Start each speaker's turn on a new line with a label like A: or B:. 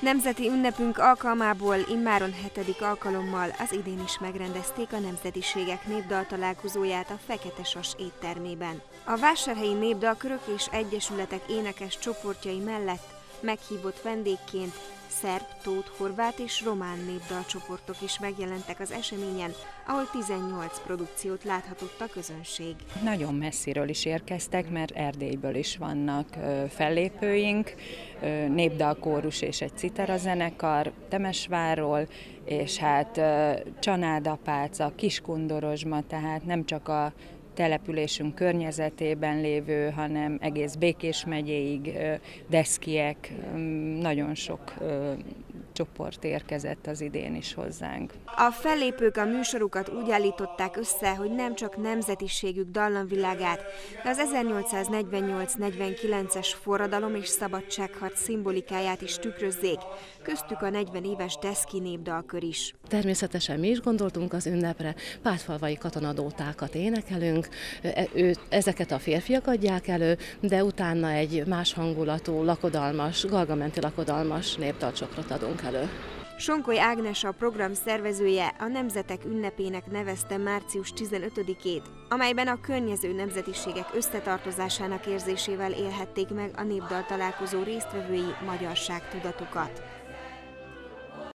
A: Nemzeti ünnepünk alkalmából immáron hetedik alkalommal az idén is megrendezték a Nemzetiségek népdal találkozóját a Fekete Sas éttermében. A vásárhelyi népdalkörök és egyesületek énekes csoportjai mellett meghívott vendégként szerb, tót, horvát és román népdalcsoportok is megjelentek az eseményen, ahol 18 produkciót láthatott a közönség.
B: Nagyon messziről is érkeztek, mert Erdélyből is vannak fellépőink, népdalkórus és egy citera zenekar, Temesvárról, és hát Csanádapáca, Kiskundorozsma, tehát nem csak a településünk környezetében lévő, hanem egész Békés megyéig, deszkiek, nagyon sok csoport érkezett az idén is hozzánk.
A: A fellépők a műsorukat úgy állították össze, hogy nem csak nemzetiségük dallamvilágát, de az 1848-49-es forradalom és szabadságharc szimbolikáját is tükrözzék, köztük a 40 éves Deszki népdalkör is.
C: Természetesen mi is gondoltunk az ünnepre, pártfalvai katonadótákat énekelünk, e, ő, ezeket a férfiak adják elő, de utána egy más hangulatú, lakodalmas, galgamenti lakodalmas népdalcsokrot adunk elő.
A: Sonkoly Ágnes a program szervezője a Nemzetek ünnepének nevezte március 15-ét, amelyben a környező nemzetiségek összetartozásának érzésével élhették meg a népdal találkozó résztvevői magyarság tudatukat.